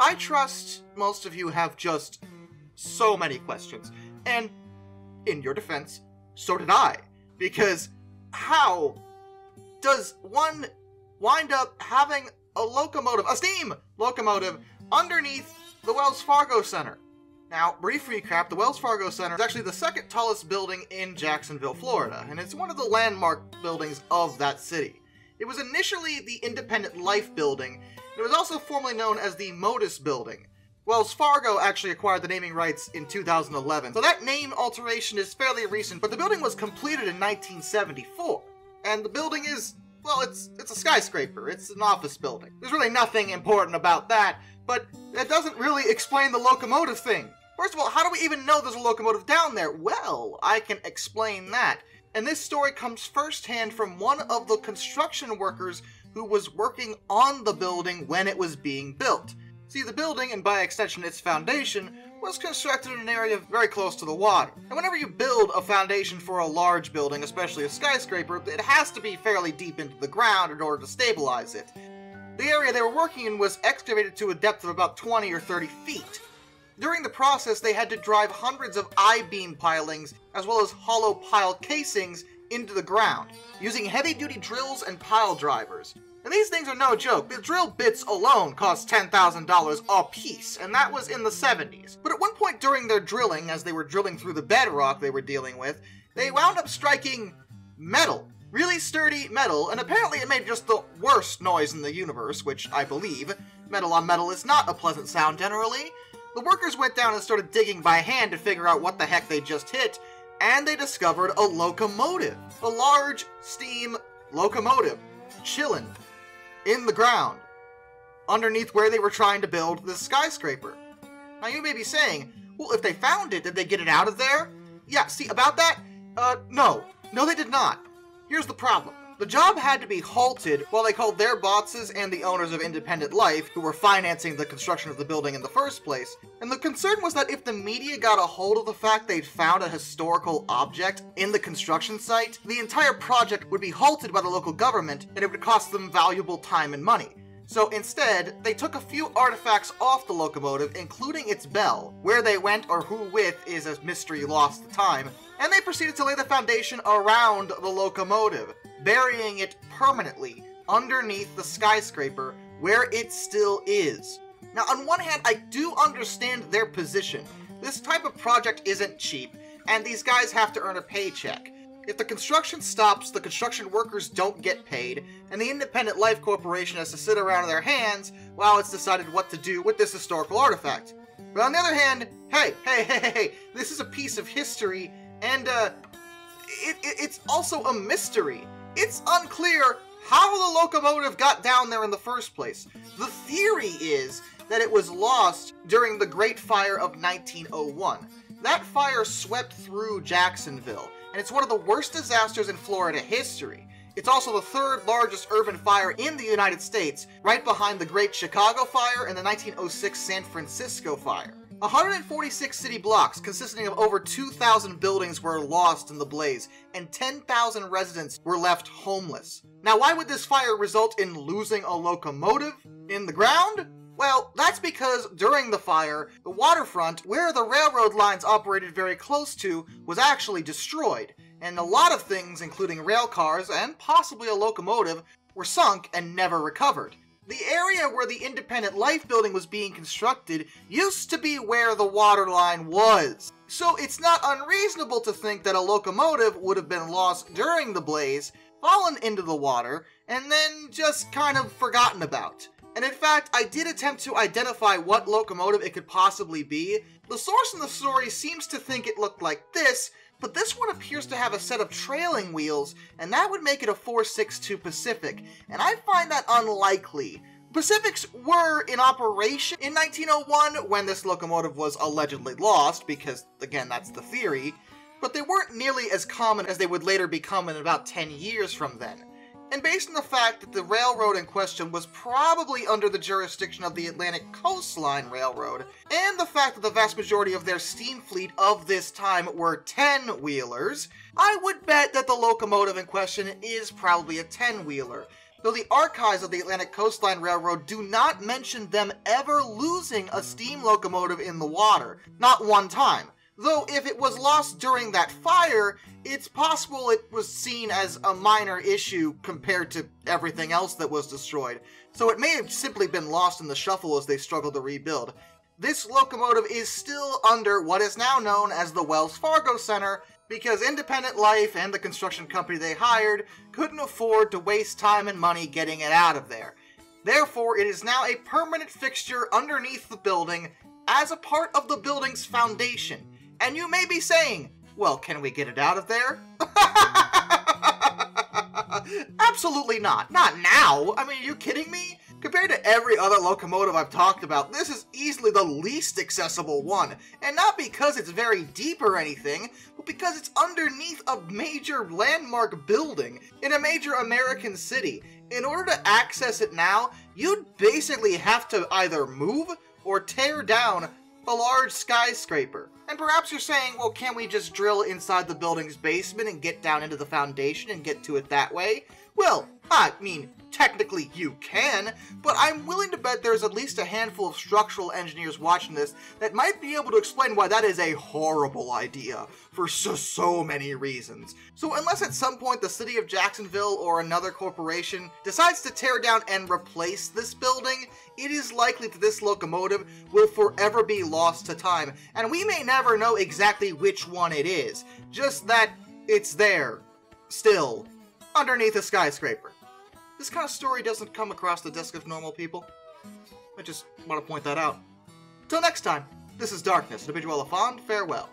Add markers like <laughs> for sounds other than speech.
I trust most of you have just so many questions. And in your defense, so did I. Because how does one wind up having a locomotive, a steam locomotive, underneath the Wells Fargo Center? Now, brief recap, the Wells Fargo Center is actually the second tallest building in Jacksonville, Florida, and it's one of the landmark buildings of that city. It was initially the Independent Life Building, it was also formerly known as the Modis Building. Wells Fargo actually acquired the naming rights in 2011, so that name alteration is fairly recent, but the building was completed in 1974. And the building is, well, it's it's a skyscraper, it's an office building. There's really nothing important about that, but that doesn't really explain the locomotive thing. First of all, how do we even know there's a locomotive down there? Well, I can explain that. And this story comes firsthand from one of the construction workers who was working on the building when it was being built. See, the building, and by extension its foundation, was constructed in an area very close to the water. And whenever you build a foundation for a large building, especially a skyscraper, it has to be fairly deep into the ground in order to stabilize it. The area they were working in was excavated to a depth of about 20 or 30 feet. During the process, they had to drive hundreds of I-beam pilings, as well as hollow pile casings, into the ground, using heavy-duty drills and pile drivers. And these things are no joke. The drill bits alone cost $10,000 a piece, and that was in the 70s. But at one point during their drilling, as they were drilling through the bedrock they were dealing with, they wound up striking metal. Really sturdy metal, and apparently it made just the worst noise in the universe, which I believe. Metal on metal is not a pleasant sound generally, the workers went down and started digging by hand to figure out what the heck they just hit, and they discovered a locomotive. A large steam locomotive, chilling in the ground, underneath where they were trying to build this skyscraper. Now you may be saying, well, if they found it, did they get it out of there? Yeah, see, about that? Uh, no. No, they did not. Here's the problem. The job had to be halted while they called their bosses and the owners of Independent Life, who were financing the construction of the building in the first place. And the concern was that if the media got a hold of the fact they'd found a historical object in the construction site, the entire project would be halted by the local government and it would cost them valuable time and money. So instead, they took a few artifacts off the locomotive, including its bell. Where they went or who with is a mystery lost to time, and they proceeded to lay the foundation around the locomotive burying it permanently underneath the skyscraper where it still is. Now, on one hand, I do understand their position. This type of project isn't cheap, and these guys have to earn a paycheck. If the construction stops, the construction workers don't get paid, and the Independent Life Corporation has to sit around on their hands while it's decided what to do with this historical artifact. But on the other hand, hey, hey, hey, hey, hey this is a piece of history, and uh, it, it, it's also a mystery. It's unclear how the locomotive got down there in the first place. The theory is that it was lost during the Great Fire of 1901. That fire swept through Jacksonville, and it's one of the worst disasters in Florida history. It's also the third largest urban fire in the United States, right behind the Great Chicago Fire and the 1906 San Francisco Fire. 146 city blocks, consisting of over 2,000 buildings, were lost in the blaze, and 10,000 residents were left homeless. Now, why would this fire result in losing a locomotive in the ground? Well, that's because during the fire, the waterfront, where the railroad lines operated very close to, was actually destroyed, and a lot of things, including rail cars and possibly a locomotive, were sunk and never recovered. The area where the Independent Life building was being constructed used to be where the water line was. So it's not unreasonable to think that a locomotive would have been lost during the blaze, fallen into the water, and then just kind of forgotten about. And in fact, I did attempt to identify what locomotive it could possibly be. The source in the story seems to think it looked like this, but this one appears to have a set of trailing wheels, and that would make it a 462 Pacific, and I find that unlikely. Pacifics were in operation in 1901 when this locomotive was allegedly lost, because, again, that's the theory, but they weren't nearly as common as they would later become in about 10 years from then. And based on the fact that the railroad in question was probably under the jurisdiction of the Atlantic Coastline Railroad, and the fact that the vast majority of their steam fleet of this time were 10 wheelers, I would bet that the locomotive in question is probably a 10 wheeler. though the archives of the Atlantic Coastline Railroad do not mention them ever losing a steam locomotive in the water. Not one time. Though if it was lost during that fire, it's possible it was seen as a minor issue compared to everything else that was destroyed, so it may have simply been lost in the shuffle as they struggled to rebuild. This locomotive is still under what is now known as the Wells Fargo Center because Independent Life and the construction company they hired couldn't afford to waste time and money getting it out of there. Therefore, it is now a permanent fixture underneath the building as a part of the building's foundation and you may be saying, well, can we get it out of there? <laughs> Absolutely not. Not now. I mean, are you kidding me? Compared to every other locomotive I've talked about, this is easily the least accessible one. And not because it's very deep or anything, but because it's underneath a major landmark building in a major American city. In order to access it now, you'd basically have to either move or tear down a large skyscraper. And perhaps you're saying, well, can't we just drill inside the building's basement and get down into the foundation and get to it that way? Well, I mean, technically you can, but I'm willing to bet there's at least a handful of structural engineers watching this that might be able to explain why that is a horrible idea for so, so many reasons. So unless at some point the city of Jacksonville or another corporation decides to tear down and replace this building, it is likely that this locomotive will forever be lost to time, and we may never know exactly which one it is, just that it's there, still, underneath a skyscraper. This kind of story doesn't come across the desk of normal people. I just want to point that out. Till next time, this is Darkness, and I bid you all a fond farewell.